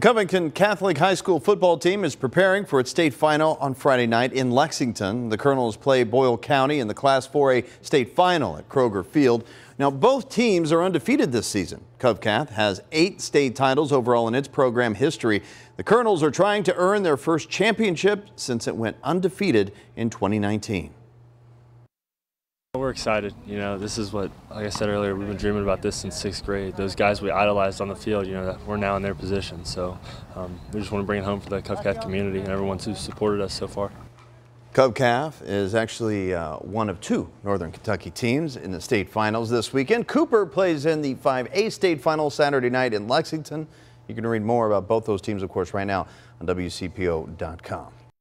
The Covington Catholic High School football team is preparing for its state final on Friday night in Lexington. The Colonels play Boyle County in the Class 4A state final at Kroger Field. Now, both teams are undefeated this season. CovCath has eight state titles overall in its program history. The Colonels are trying to earn their first championship since it went undefeated in 2019. We're excited. You know, this is what, like I said earlier, we've been dreaming about this since sixth grade. Those guys we idolized on the field, you know, that we're now in their position. So um, we just want to bring it home for the CovCath community and everyone who's supported us so far. CovCath is actually uh, one of two Northern Kentucky teams in the state finals this weekend. Cooper plays in the 5A state final Saturday night in Lexington. You can read more about both those teams, of course, right now on WCPO.com.